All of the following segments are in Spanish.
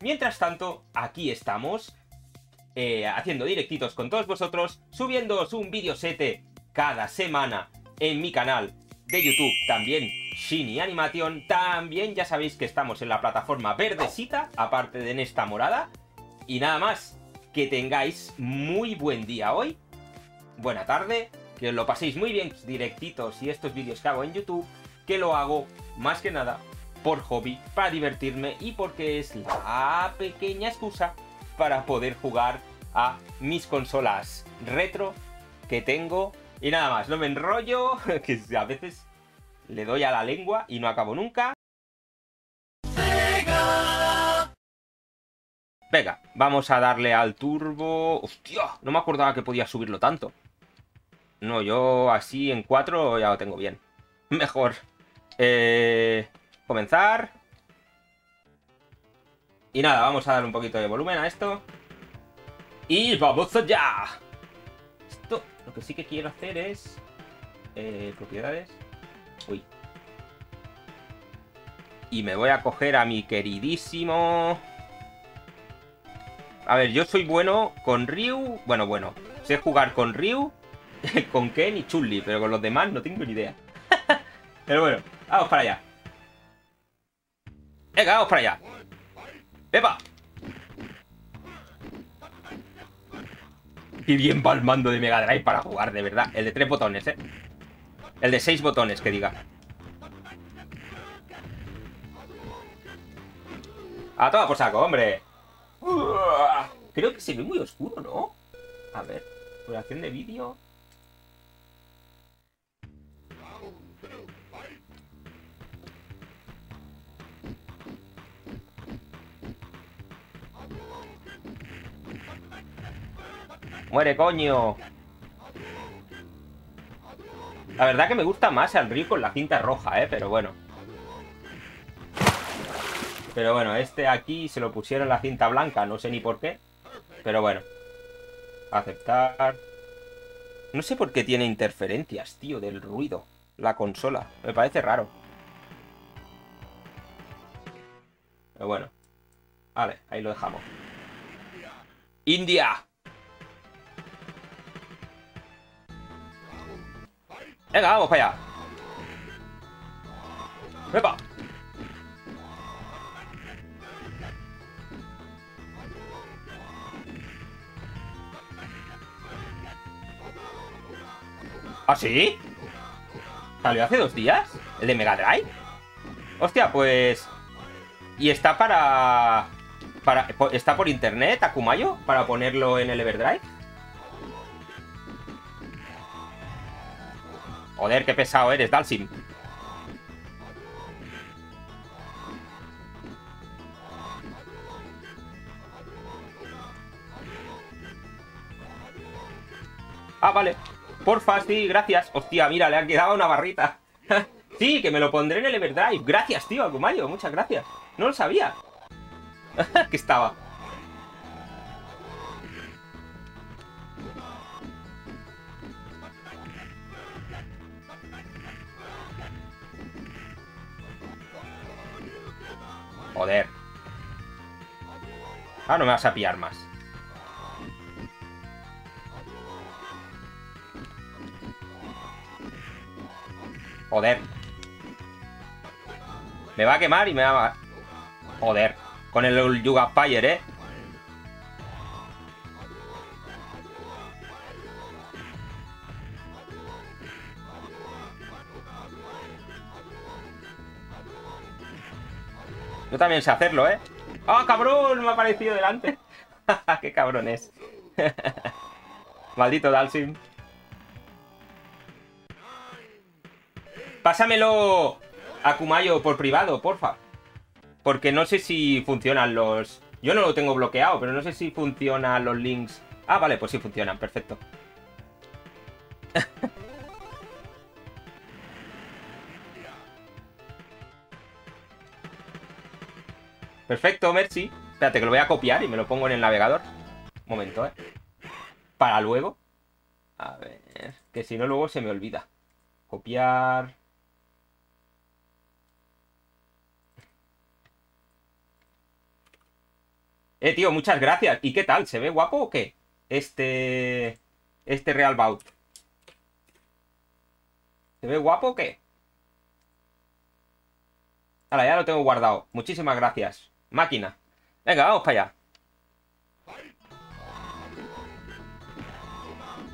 Mientras tanto, aquí estamos, eh, haciendo directitos con todos vosotros, subiéndoos un vídeo sete cada semana en mi canal de YouTube, también Shiny Animation, también ya sabéis que estamos en la plataforma verdecita, aparte de en esta morada, y nada más, que tengáis muy buen día hoy, buena tarde, que os lo paséis muy bien directitos y estos vídeos que hago en YouTube, que lo hago más que nada por hobby, para divertirme y porque es la pequeña excusa para poder jugar a mis consolas retro que tengo. Y nada más, no me enrollo, que a veces le doy a la lengua y no acabo nunca. Venga, vamos a darle al turbo... ¡Hostia! No me acordaba que podía subirlo tanto. No, yo así en 4 ya lo tengo bien. Mejor. Eh, comenzar. Y nada, vamos a dar un poquito de volumen a esto. Y vamos allá. Esto, lo que sí que quiero hacer es... Eh, propiedades. Uy. Y me voy a coger a mi queridísimo... A ver, yo soy bueno con Ryu... Bueno, bueno. Sé jugar con Ryu, con Ken y Chulli, pero con los demás no tengo ni idea. pero bueno, vamos para allá. Venga, vamos para allá. ¡Epa! Qué bien va el mando de Mega Drive para jugar, de verdad. El de tres botones, ¿eh? El de seis botones, que diga. A toda por saco, hombre. Creo que se ve muy oscuro, ¿no? A ver, duración de vídeo. ¡Muere, coño! La verdad que me gusta más el río con la cinta roja, ¿eh? Pero bueno. Pero bueno, este aquí se lo pusieron la cinta blanca, no sé ni por qué. Pero bueno. Aceptar. No sé por qué tiene interferencias, tío, del ruido. La consola. Me parece raro. Pero bueno. Vale, ahí lo dejamos. ¡India! Venga, vamos para allá. ¡Epa! ¿Ah, sí? ¿Salió hace dos días? ¿El de Mega Drive? Hostia, pues... ¿Y está para... para... ¿Está por internet, Akumayo? Para ponerlo en el Everdrive? Joder, qué pesado eres, Dalsim. Ah, vale. Porfa, sí, gracias. Hostia, mira, le ha quedado una barrita. sí, que me lo pondré en el Everdrive. Gracias, tío, Akumayo. Muchas gracias. No lo sabía. que estaba. Joder. Ah, no me vas a pillar más. Joder. Me va a quemar y me va a... Joder. Con el Yuga Fire, ¿eh? Yo también sé hacerlo, ¿eh? ¡Ah, cabrón! Me ha aparecido delante. ¡Qué cabrón es! Maldito Dalsim. Pásamelo a Kumayo por privado, porfa. Porque no sé si funcionan los... Yo no lo tengo bloqueado, pero no sé si funcionan los links. Ah, vale, pues sí funcionan, perfecto. Perfecto, Mercy. Espérate, que lo voy a copiar y me lo pongo en el navegador. Un momento, ¿eh? Para luego. A ver, que si no luego se me olvida. Copiar... Eh, tío, muchas gracias. ¿Y qué tal? ¿Se ve guapo o qué? Este... Este Real Bout. ¿Se ve guapo o qué? Ahora, ya lo tengo guardado. Muchísimas gracias. Máquina. Venga, vamos para allá.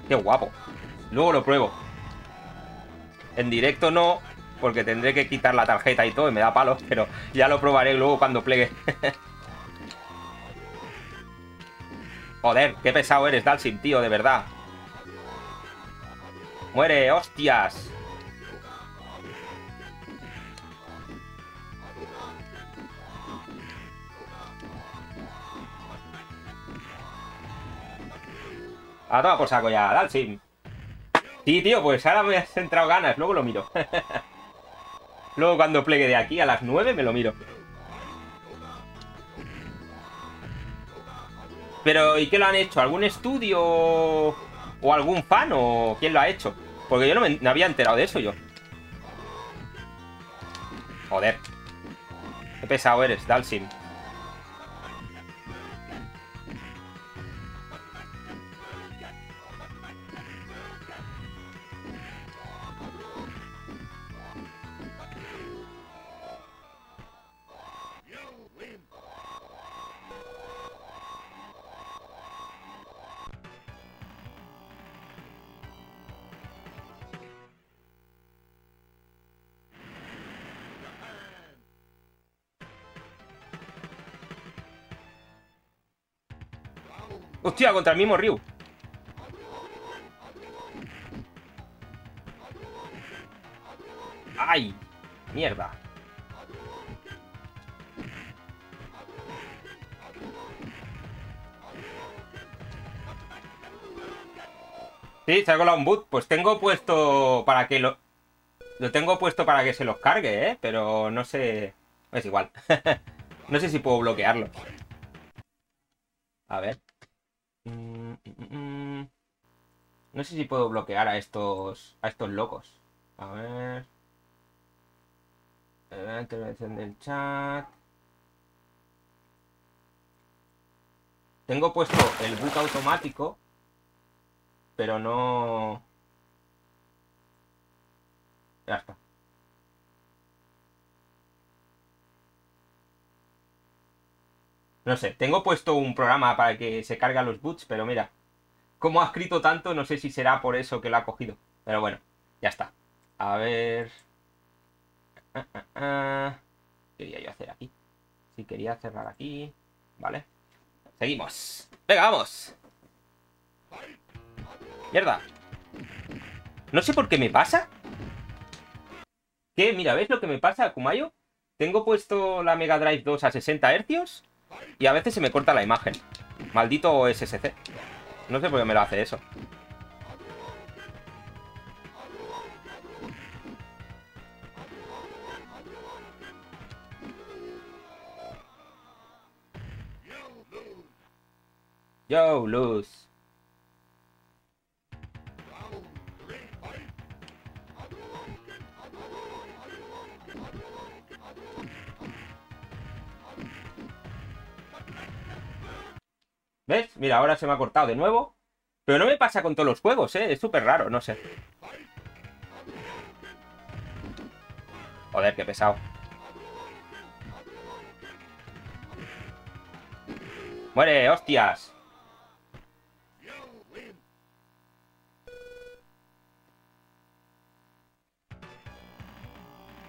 Qué guapo. Luego lo pruebo. En directo no, porque tendré que quitar la tarjeta y todo y me da palos, pero ya lo probaré luego cuando plegue. Joder, qué pesado eres, Dalsim, tío, de verdad. Muere, hostias. A toma por saco ya, Dalsim. Sí, tío, pues ahora me has entrado ganas, luego lo miro. luego cuando plegue de aquí a las 9 me lo miro. Pero, ¿y qué lo han hecho? ¿Algún estudio o algún fan o quién lo ha hecho? Porque yo no me, había enterado de eso yo. Joder. Qué pesado eres, Dalsim. Contra el mismo Ryu. ¡Ay! Mierda. Sí, se ha colado un boot. Pues tengo puesto para que lo... Lo tengo puesto para que se los cargue, ¿eh? Pero no sé... Es igual. no sé si puedo bloquearlo. A ver. No sé si puedo bloquear a estos a estos locos. A ver. Intervención del chat. Tengo puesto el boot automático, pero no... Ya está. No sé, tengo puesto un programa para que se cargue los boots, pero mira, como ha escrito tanto, no sé si será por eso que lo ha cogido. Pero bueno, ya está. A ver... Ah, ah, ah. ¿Qué quería yo hacer aquí? Si quería cerrar aquí... Vale. Seguimos. Venga, vamos. Mierda. No sé por qué me pasa. ¿Qué? Mira, ¿ves lo que me pasa, Kumayo? Tengo puesto la Mega Drive 2 a 60 Hz y a veces se me corta la imagen. Maldito SSC. No sé por qué me lo hace eso. Yo, Luz. Mira, ahora se me ha cortado de nuevo. Pero no me pasa con todos los juegos, ¿eh? Es súper raro, no sé. Joder, qué pesado. ¡Muere, hostias!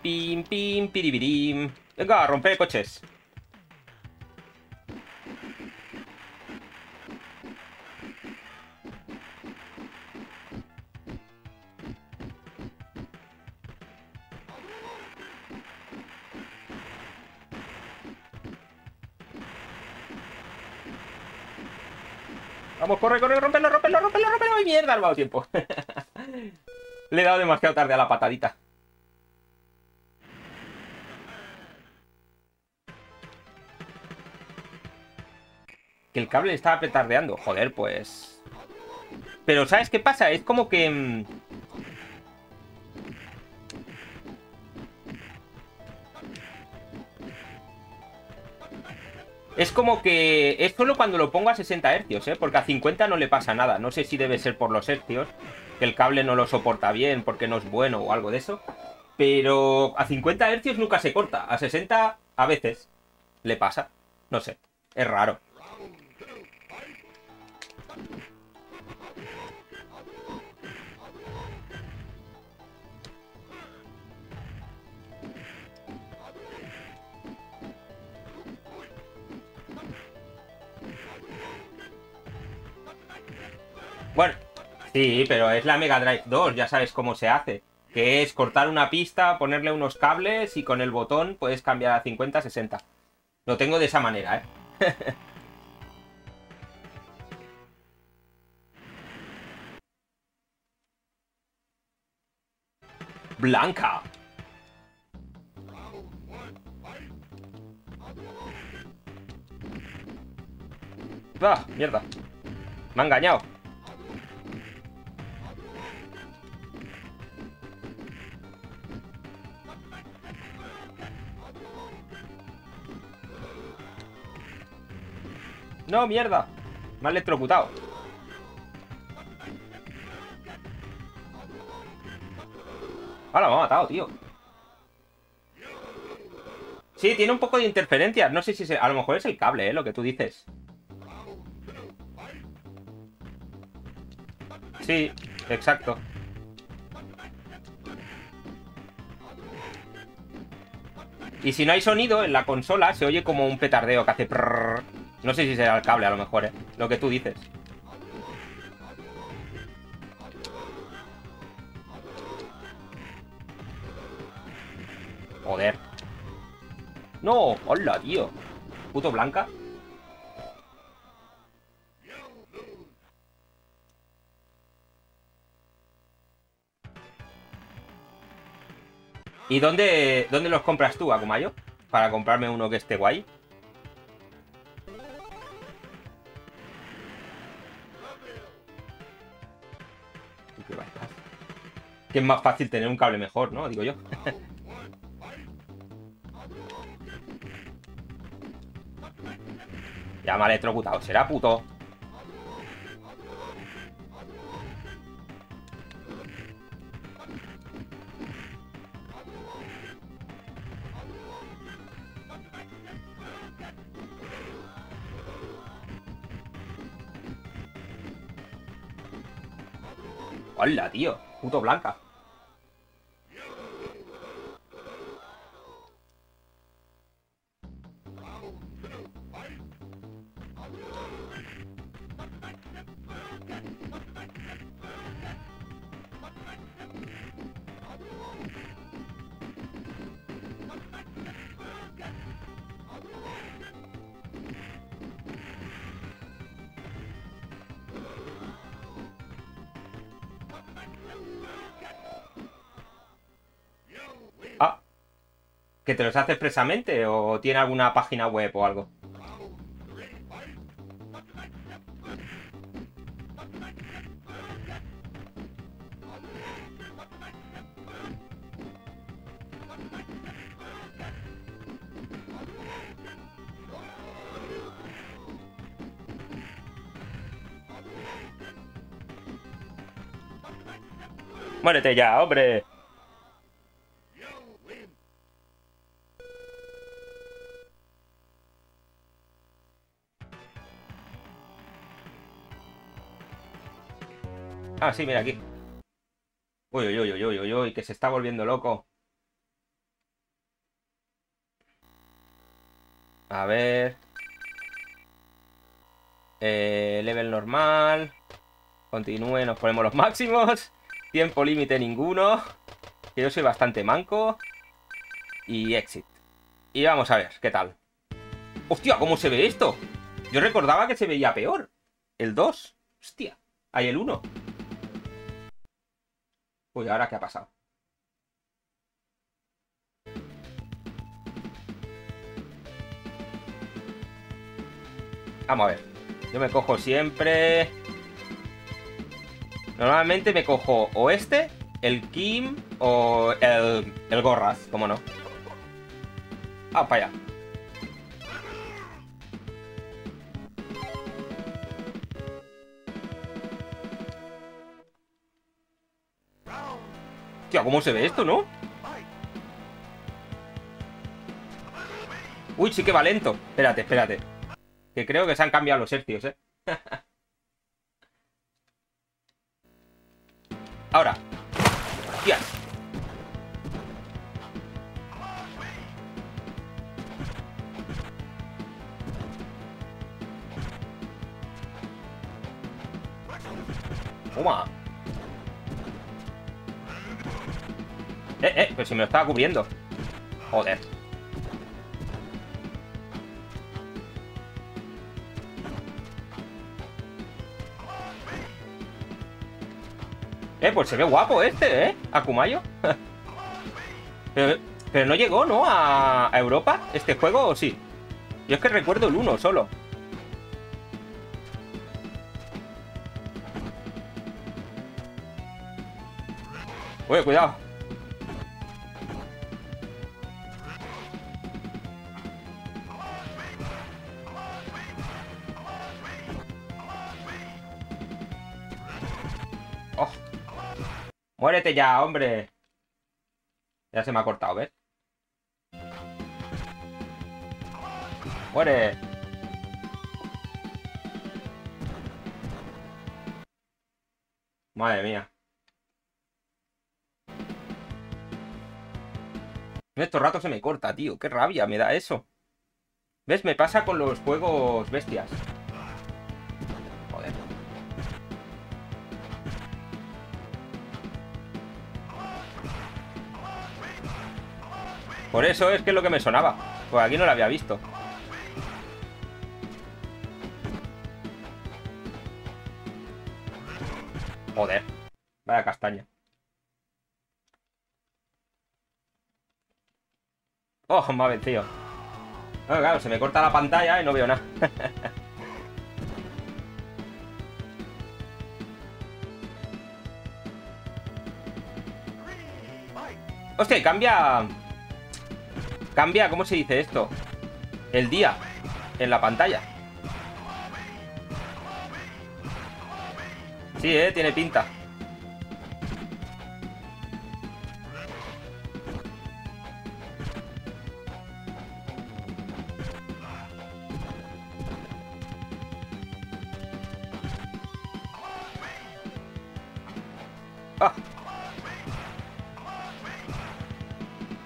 Pim, pim, piribirim. Venga, a romper coches. Mierda! Al tiempo. Le he dado demasiado tarde a la patadita. Que el cable estaba petardeando. Joder, pues... Pero ¿sabes qué pasa? Es como que... como que es solo cuando lo pongo a 60 hercios, ¿eh? Porque a 50 no le pasa nada. No sé si debe ser por los hercios, que el cable no lo soporta bien porque no es bueno o algo de eso. Pero a 50 hercios nunca se corta. A 60 a veces le pasa. No sé. Es raro. Bueno, sí, pero es la Mega Drive 2, ya sabes cómo se hace. Que es cortar una pista, ponerle unos cables y con el botón puedes cambiar a 50, 60. Lo tengo de esa manera, ¿eh? Blanca. ¡Ah! Mierda. Me ha engañado. No, mierda. Me ha electrocutado. Ahora me ha matado, tío. Sí, tiene un poco de interferencias. No sé si se... A lo mejor es el cable, ¿eh? Lo que tú dices. Sí, exacto. Y si no hay sonido en la consola, se oye como un petardeo que hace... No sé si será el cable, a lo mejor, ¿eh? Lo que tú dices. Joder. ¡No! ¡Hola, tío! ¿Puto blanca? ¿Y dónde, dónde los compras tú, Akumayo? Para comprarme uno que esté guay. Que es más fácil tener un cable mejor, ¿no? Digo yo. ya me ha. Será puto. ¡Hola, tío! Puto blanca. ¿Que te los hace expresamente o tiene alguna página web o algo? Muérete ya, hombre. Ah, sí, mira aquí. Uy, uy, uy, uy, uy, uy, que se está volviendo loco. A ver. Eh, level normal. Continúe, nos ponemos los máximos. Tiempo límite ninguno. Que yo soy bastante manco. Y exit. Y vamos a ver, ¿qué tal? ¡Hostia! ¿Cómo se ve esto? Yo recordaba que se veía peor. El 2. Hostia. Hay el 1. Uy, ¿ahora qué ha pasado? Vamos a ver. Yo me cojo siempre... Normalmente me cojo o este, el Kim o el, el Gorraz, como no. Ah, para allá. ¿Cómo se ve esto, no? Uy, sí que va lento. Espérate, espérate. Que creo que se han cambiado los hercios, ¿eh? lo estaba cubriendo. Joder. Eh, pues se ve guapo este, ¿eh? Akumayo. pero, pero, no llegó, ¿no? A, Europa este juego, ¿o sí? Yo es que recuerdo el 1 solo. Oye, cuidado. Muérete ya, hombre. Ya se me ha cortado, ¿ves? Muere. Madre mía. Estos ratos se me corta, tío. Qué rabia me da eso. ¿Ves? Me pasa con los juegos bestias. Por eso es que es lo que me sonaba. Pues aquí no lo había visto. Joder. Vaya castaña. Oh, me ha vencido. Claro, se me corta la pantalla y no veo nada. Hostia, cambia... Cambia, ¿cómo se dice esto? El día en la pantalla. Sí, eh, tiene pinta. ¡Ah!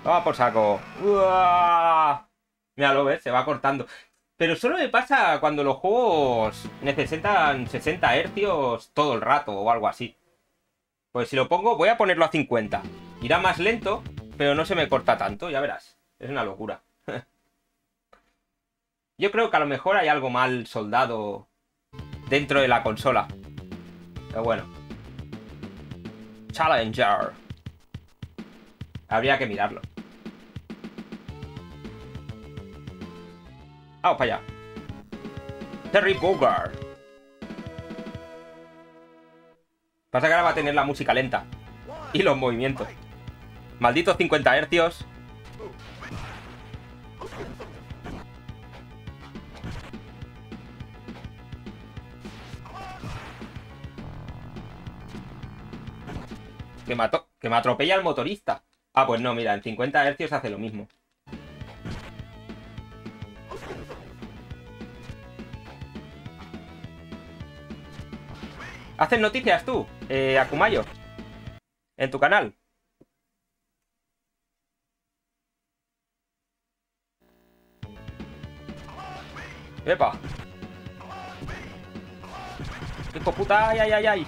Toma por saco. Mira, lo ves, se va cortando. Pero solo me pasa cuando los juegos necesitan 60 hercios todo el rato o algo así. Pues si lo pongo, voy a ponerlo a 50. Irá más lento, pero no se me corta tanto, ya verás. Es una locura. Yo creo que a lo mejor hay algo mal soldado dentro de la consola. Pero bueno. Challenger. Habría que mirarlo. Vamos para allá. Terry Bogard. Pasa que ahora va a tener la música lenta. Y los movimientos. Malditos 50 hercios. Que, mató, que me atropella el motorista. Ah, pues no, mira, en 50 hercios hace lo mismo. ¿Haces noticias tú, eh, Akumayo? En tu canal. ¡Epa! ¡Hijo puta! ¡Ay, ay, ay, ay!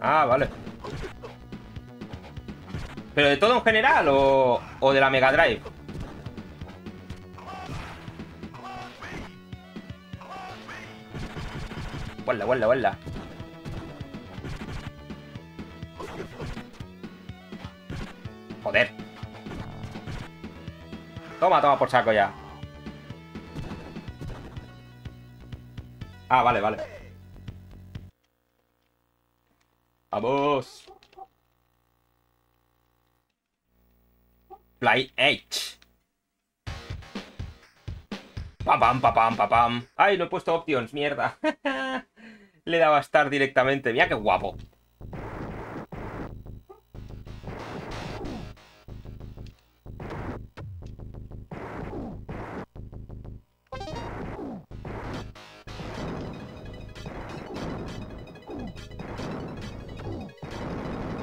Ah, vale. ¿Pero de todo en general o, o de la Mega Drive? Huela, huela, huela. Joder. Toma, toma por saco ya. Ah, vale, vale. Fly H. Pam, pam, pam, pam, pam, pam. Ay, no he puesto options, mierda. Le daba a estar directamente. Mira qué guapo.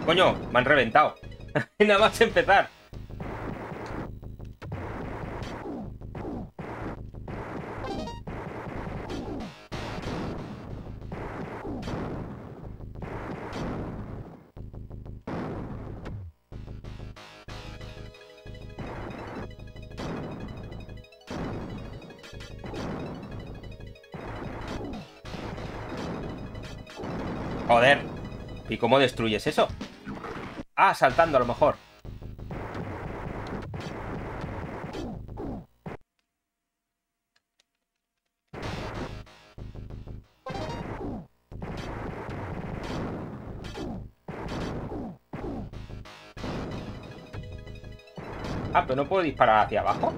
Coño, me han reventado. Nada más empezar. Joder. ¿Y cómo destruyes eso? Ah, saltando a lo mejor. Ah, pero no puedo disparar hacia abajo.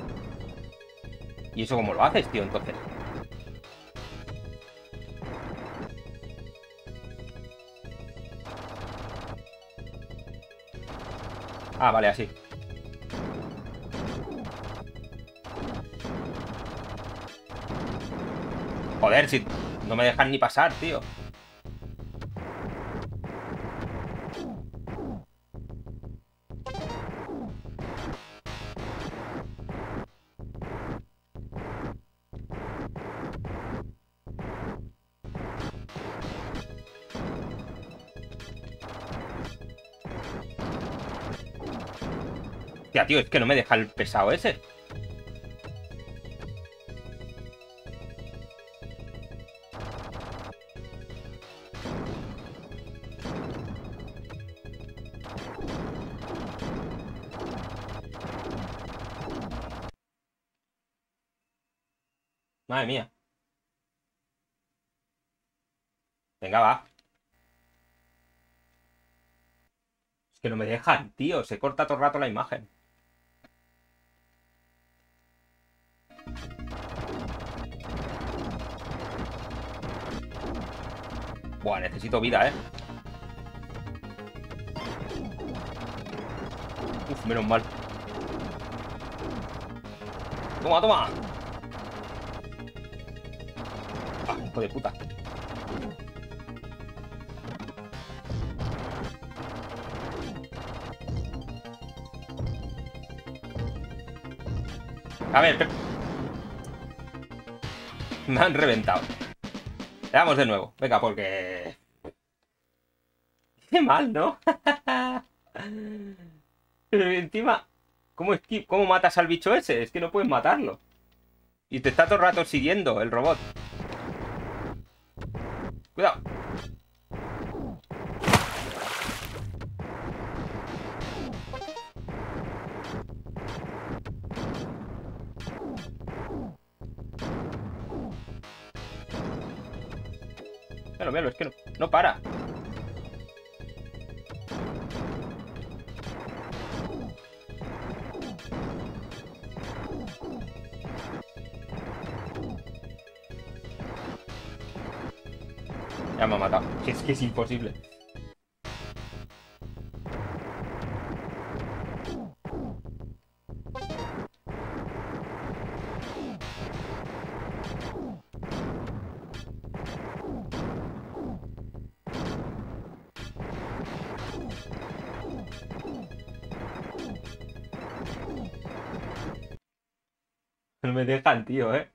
¿Y eso cómo lo haces, tío, entonces? Ah, vale, así. Joder, si no me dejan ni pasar, tío. Tío, es que no me deja el pesado ese. Madre mía. Venga, va. Es que no me dejan, tío. Se corta todo el rato la imagen. Buah, necesito vida, ¿eh? Uf, menos mal. Toma, toma. Ah, hijo de puta. A ver, me han reventado. Le damos de nuevo. Venga, porque... Qué mal, ¿no? Pero encima... ¿cómo, ¿Cómo matas al bicho ese? Es que no puedes matarlo. Y te está todo el rato siguiendo el robot. Míralo, míralo, es que no, no para. Ya me ha matado. Es que es imposible. Dejan, tío, ¿eh?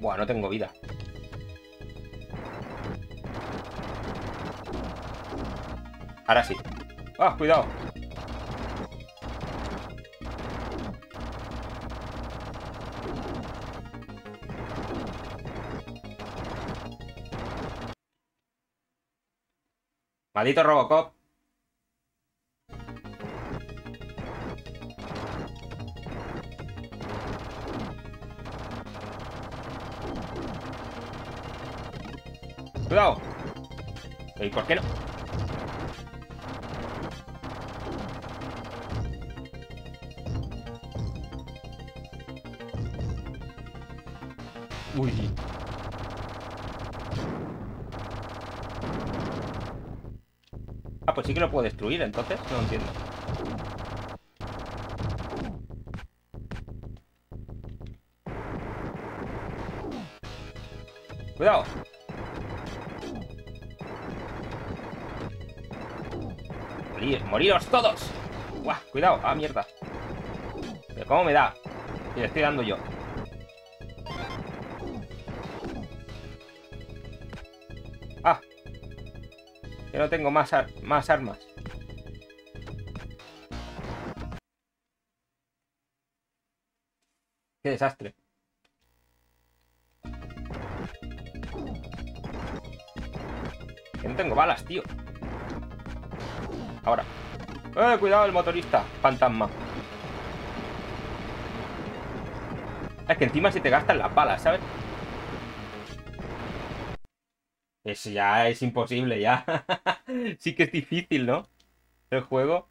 Buah, no tengo vida. Ahora sí. ¡Ah, cuidado! Maldito Robocop. ¡Cuidado! ¿Y por qué no? Sí que lo puedo destruir, entonces. No entiendo. Cuidado. Morir, moriros todos. Buah, cuidado. Ah, mierda. Cómo me da. Y le estoy dando yo. Tengo más, ar más armas. Qué desastre. Que no tengo balas, tío. Ahora. ¡Eh, cuidado el motorista! Fantasma. Es que encima se te gastan las balas, ¿sabes? Eso ya es imposible, ya. sí que es difícil, ¿no? El juego.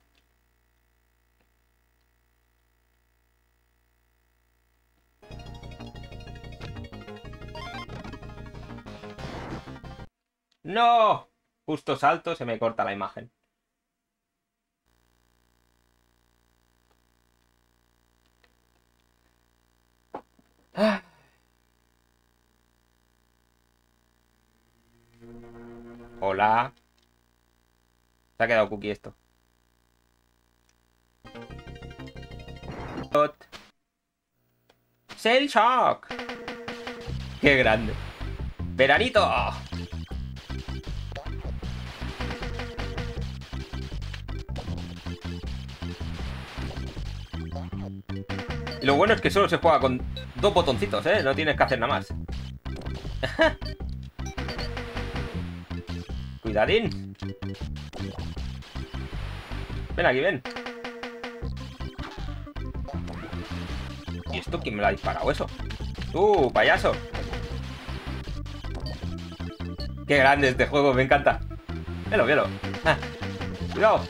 ¡No! Justo salto, se me corta la imagen. Ah. Hola. Se ha quedado cookie esto. Cell Shock. Qué grande. Veranito. lo bueno es que solo se juega con dos botoncitos, ¿eh? No tienes que hacer nada más. Cuidadín. Ven aquí, ven. ¿Y esto quién me lo ha disparado eso? ¡Tú, payaso! ¡Qué grande este juego! Me encanta. Velo, velo. Ah, cuidado.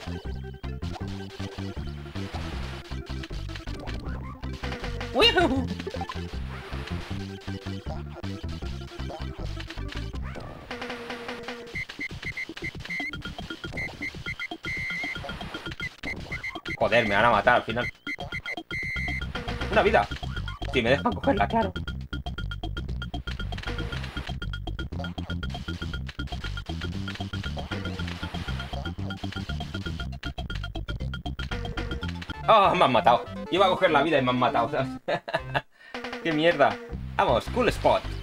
Joder, me van a matar al final. Una vida. Si me dejan cogerla, claro. ¡Oh, me han matado! Iba a coger la vida y me han matado, ¡Qué mierda! Vamos, cool spot.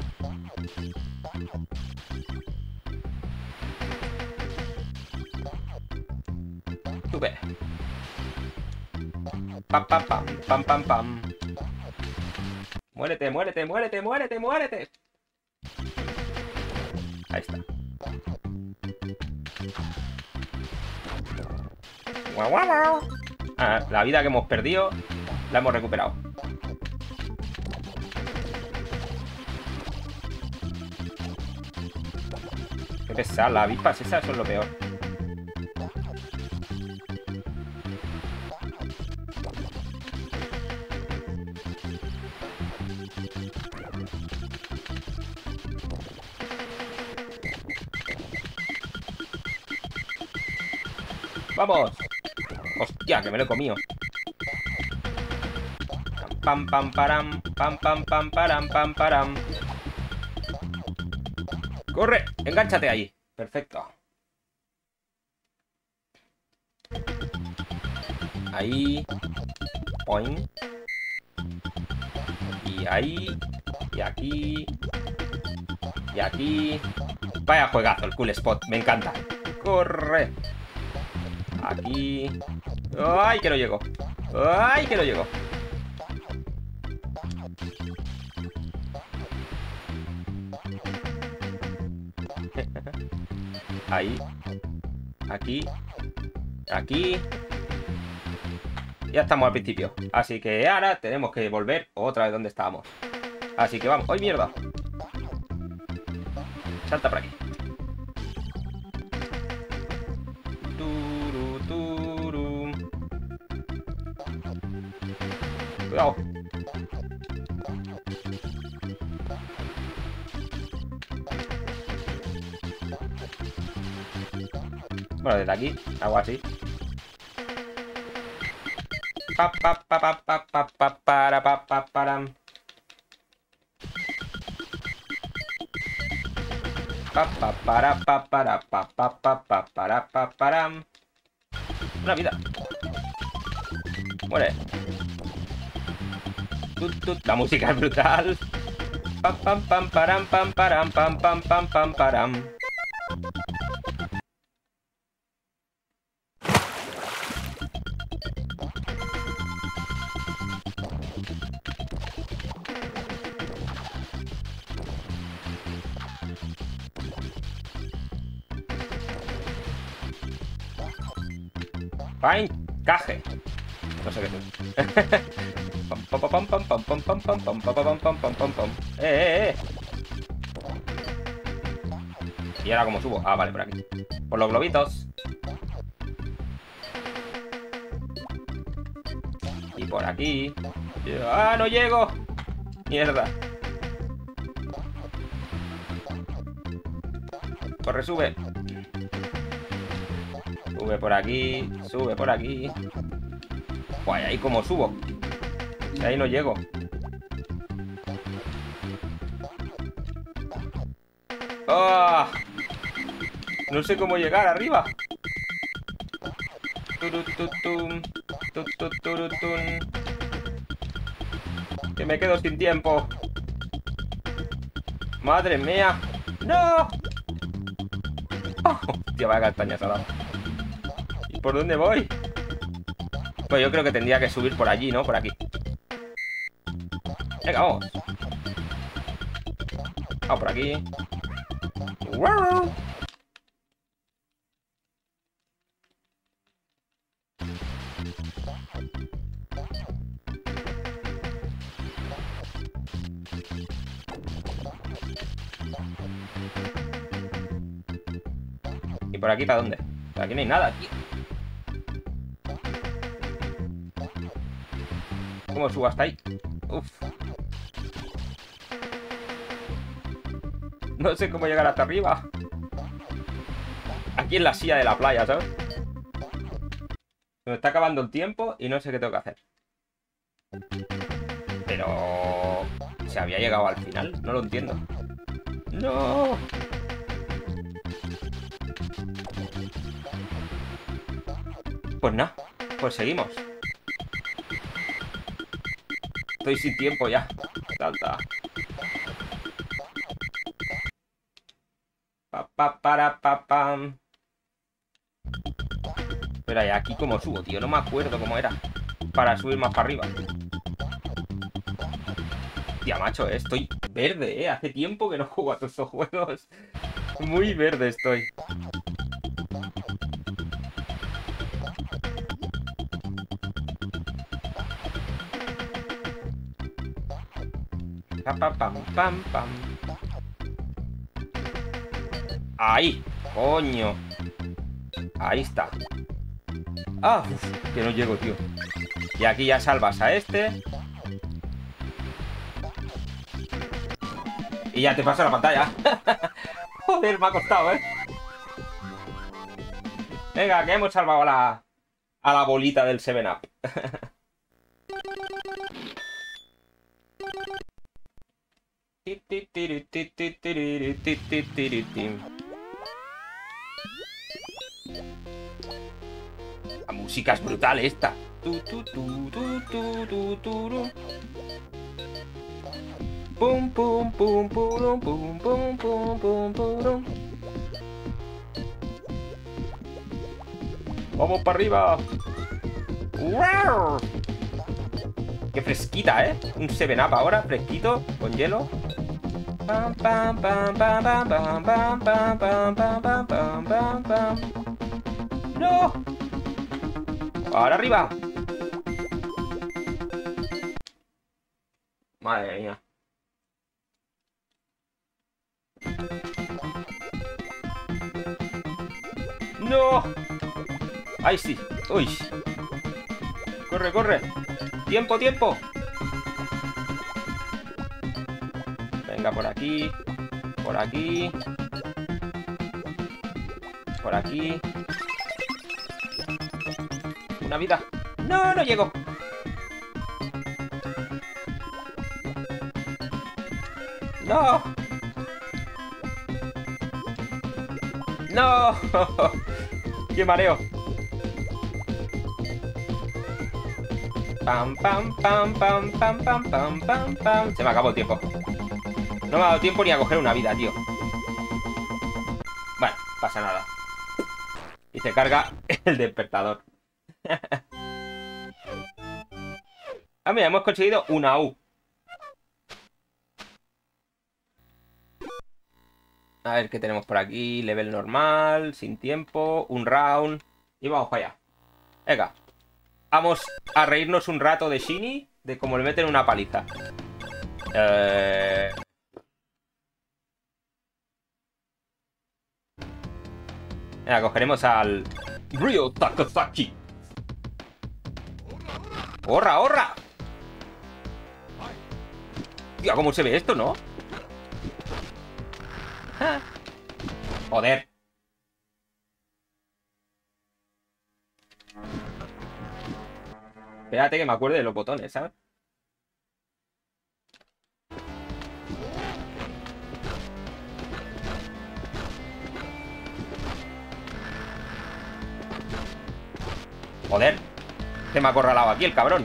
Pam, pam, pam, pam, pam, pam. Muérete, muérete, muérete, muérete, muérete. Ahí está. Guau, guau, guau. Ah, la vida que hemos perdido la hemos recuperado. Qué pesada, las avispas esas son lo peor. Que me lo he comido! Pam, pam, param, pam, pam, pam, param, pam, param. ¡Corre! ¡Engánchate ahí! Perfecto. Ahí. Point. Y ahí. Y aquí. Y aquí. Vaya juegazo el cool spot. Me encanta. ¡Corre! Aquí. ¡Ay, que no llego! ¡Ay, que no llego! Ahí. Aquí. Aquí. Ya estamos al principio. Así que ahora tenemos que volver otra vez donde estábamos. Así que vamos. ¡Ay, mierda! Salta por aquí. Desde aquí, hago así. Pa, pa, pa, pa, pa, pa, pa, para, pa, pa, para. Pa, pa, para, pa, para, pa, pa, pa, pa, para, pa, para. Una vida. Muere. La música es brutal. Pam, pam, pam, param, pam, param, pam, pam, pam, pam, param. Caje. No sé qué es. ¡Eh, eh, eh! ¿Y ahora cómo subo? Ah, vale, por aquí. Por los globitos. Y por aquí. ¡Ah, no llego! Mierda. Corre, sube. Sube por aquí, sube por aquí. Guay, ahí como subo. Ahí no llego. ¡Ah! No sé cómo llegar arriba. Que me quedo sin tiempo. ¡Madre mía! ¡No! ¡Oh! Tío, vaya lado. ¿Y por dónde voy? Pues yo creo que tendría que subir por allí, ¿no? Por aquí. Venga, vamos. Vamos por aquí. ¿Y por aquí para dónde? Por aquí no hay nada, tío. ¿Cómo subo hasta ahí? Uf. No sé cómo llegar hasta arriba. Aquí en la silla de la playa, ¿sabes? Me está acabando el tiempo y no sé qué tengo que hacer. Pero... ¿Se había llegado al final? No lo entiendo. ¡No! Pues nada, pues seguimos. Estoy sin tiempo ya. Salta. Pa, pa, para, pa, pam. Espera, ¿y aquí cómo subo, tío? No me acuerdo cómo era. Para subir más para arriba. Tía, macho, eh, estoy verde, ¿eh? Hace tiempo que no juego a todos estos juegos. Muy verde estoy. Pam, pam, pam, pam. Ahí, coño. Ahí está. Ah, que no llego, tío. Y aquí ya salvas a este. Y ya te pasa la pantalla. Joder, me ha costado, ¿eh? Venga, que hemos salvado a la, a la bolita del 7-Up. La música es brutal esta. Pum pum pum pum pum pum pum pum pum. Vamos para arriba. ¡Wow! Qué fresquita, ¿eh? Un 7 up ahora, fresquito, con hielo. Pam, pam, pam, pam, pam, pam, pam, pam, pam, pam, pam, pam, pam. ¡No! ¡Ahora arriba! Madre mía. ¡No! ¡Ahí sí! ¡Uy! ¡Corre, corre! ¡Tiempo, tiempo! Venga, por aquí. Por aquí. Por aquí. Una vida. No, no llego. No. No. Qué mareo. Pam, pam, pam, pam, pam, pam, pam, pam, pam. Se me acabó el tiempo. No me ha dado tiempo ni a coger una vida, tío. Bueno, pasa nada. Y se carga el despertador. ah, mira, hemos conseguido una U. A ver qué tenemos por aquí. Level normal, sin tiempo, un round. Y vamos para allá. Venga. Vamos a reírnos un rato de Shini, de cómo le meten una paliza. Eh... Venga, cogeremos al Ryo Takasaki. ¡Horra, horra! Tío, ¿cómo se ve esto, no? Joder. Espérate que me acuerde de los botones, ¿sabes? Joder. Se me ha acorralado aquí el cabrón.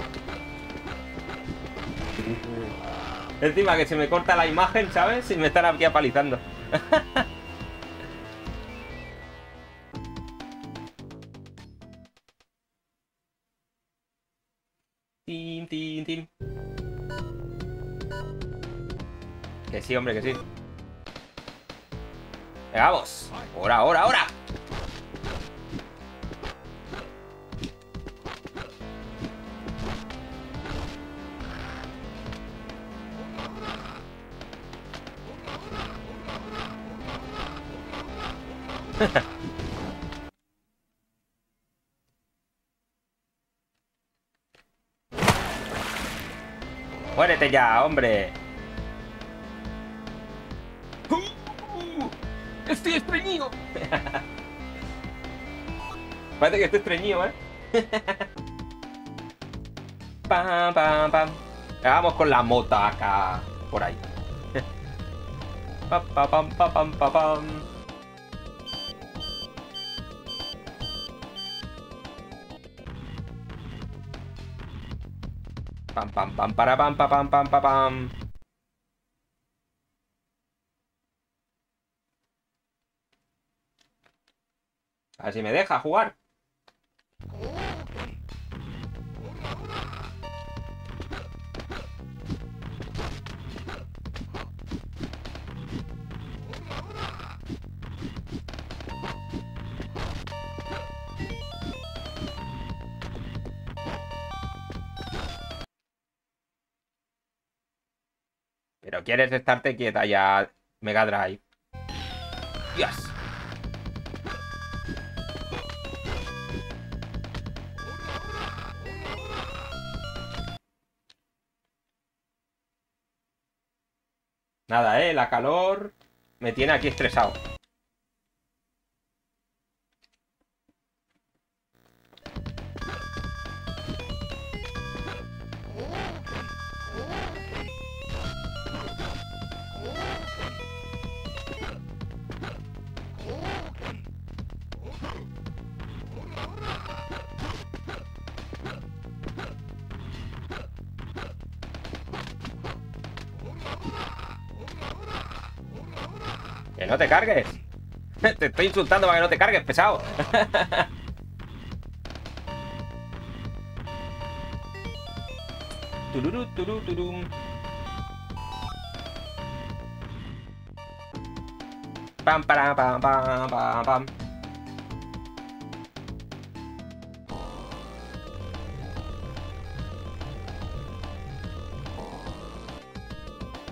Encima que se me corta la imagen, ¿sabes? Y me están aquí apalizando. tin, tin, tin. Que sí, hombre, que sí. Vamos. Ahora, ahora, ahora. Ya, hombre. Estoy estreñido. Parece que estoy estreñido, ¿eh? pam, pam, pam. Vamos con la mota acá. Por ahí. pam, pam, pam, pam, pam, pam. Pam, para, pam, pam, pam, pam, pam, pam. Si me deja jugar. Quieres estarte quieta ya, Mega Drive. Dios. Nada, eh, la calor me tiene aquí estresado. Te cargues. Te estoy insultando para que no te cargues, pesado. Tururú, turú, turum. Pam, para, pam, pam, pam, pam.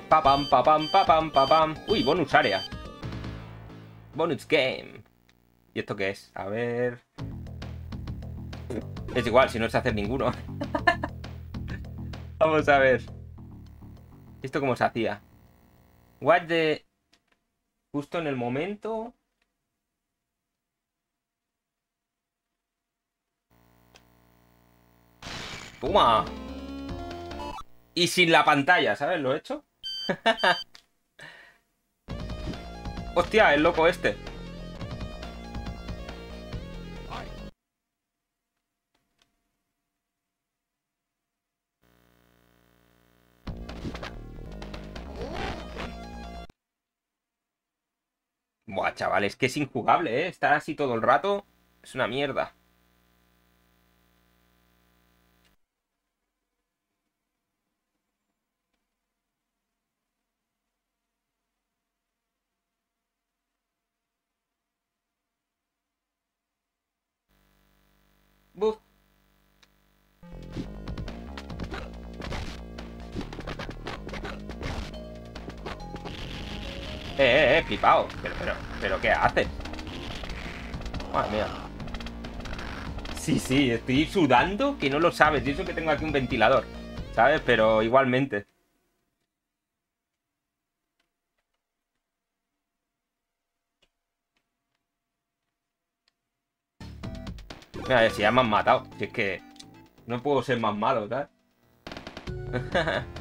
Pa pam, pa pam, pa pam, pa pam. Uy, bonus área. Bonus game. ¿Y esto qué es? A ver... Es igual, si no sé hacer ninguno. Vamos a ver. ¿Esto cómo se hacía? What the... Justo en el momento... ¡Toma! Y sin la pantalla, ¿sabes? Lo he hecho. Hostia, el loco este. Buah, chaval, es que es injugable, ¿eh? Estar así todo el rato es una mierda. Eh, eh, eh, flipao. Pero, pero, pero, ¿qué haces? Madre mía. Sí, sí, estoy sudando que no lo sabes. Y eso que tengo aquí un ventilador. ¿Sabes? Pero igualmente. Mira, si ya me han matado. Si es que no puedo ser más malo, ¿sabes?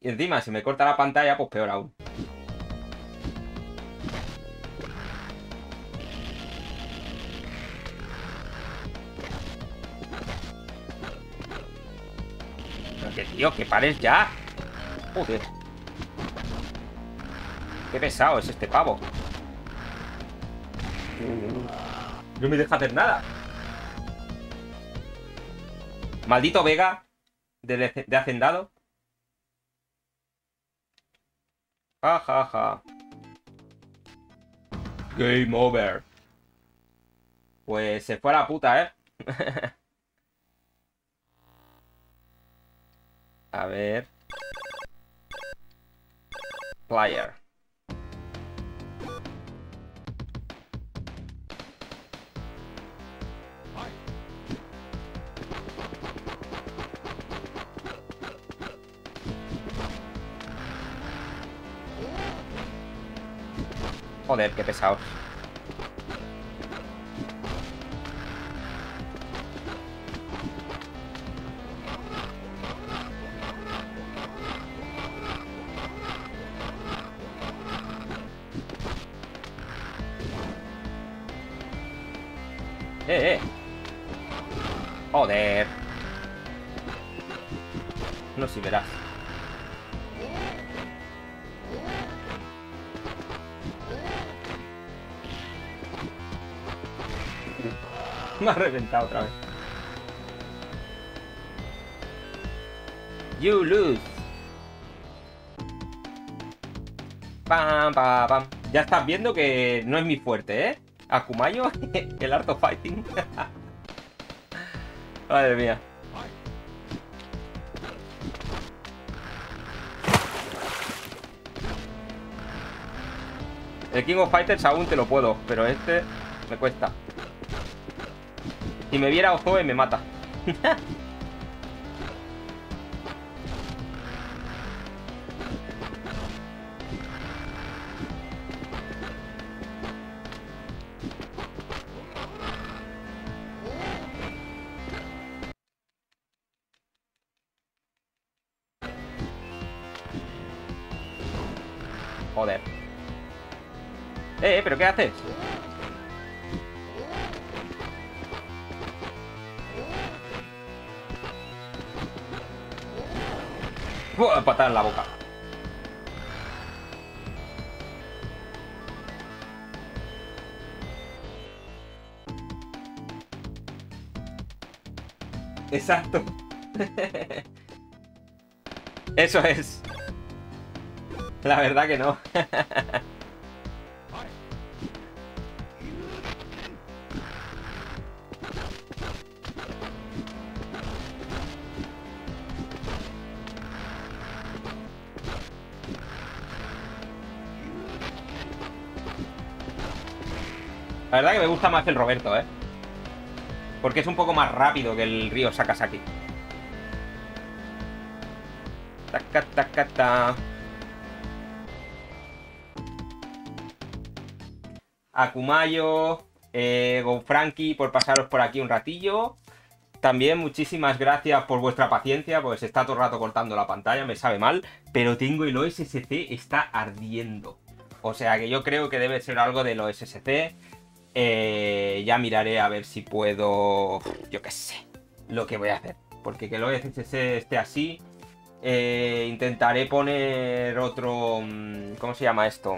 y encima, si me corta la pantalla, pues peor aún. Pero que tío, que pares ya. Joder. Qué pesado es este pavo. No me deja hacer nada. Maldito Vega de, de hacendado. Ja, ja, ja. Game over. Pues se fue a la puta, ¿eh? a ver. Player. Joder, qué pesado. Ha reventado otra vez. You lose. Pam, pam, pam. Ya estás viendo que no es mi fuerte, ¿eh? Akumayo, el Art of Fighting. Madre mía. El King of Fighters aún te lo puedo, pero este me cuesta. Si me viera Ozoe me mata. Joder. Eh, eh, ¿pero qué haces? ¡Buah! Patada en la boca. Exacto. Eso es. La verdad que no. Verdad que me gusta más el Roberto, ¿eh? Porque es un poco más rápido que el río Sakasaki. Taca, taca, ta. Akumayo, eh, por pasaros por aquí un ratillo. También muchísimas gracias por vuestra paciencia, pues está todo el rato cortando la pantalla, me sabe mal, pero tengo el OSSC, está ardiendo. O sea que yo creo que debe ser algo del OSSC. Eh, ya miraré a ver si puedo, yo qué sé, lo que voy a hacer. Porque que el OSSC esté así, eh, intentaré poner otro, mm, ¿cómo se llama esto?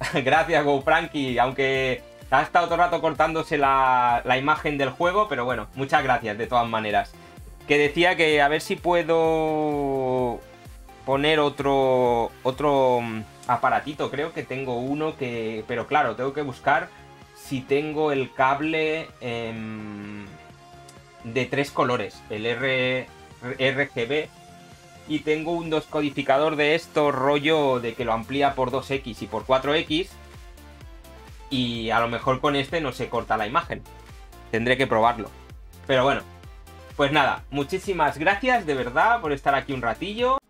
Gracias, GoFrankie, aunque ha estado todo el rato cortándose la, la, imagen del juego, pero bueno, muchas gracias de todas maneras. Que decía que a ver si puedo poner otro, otro mm, aparatito, creo que tengo uno que... Pero claro, tengo que buscar si tengo el cable eh, de tres colores, el R, RGB. Y tengo un descodificador de esto, rollo de que lo amplía por 2X y por 4X. Y a lo mejor con este no se corta la imagen. Tendré que probarlo. Pero bueno, pues nada, muchísimas gracias de verdad por estar aquí un ratillo.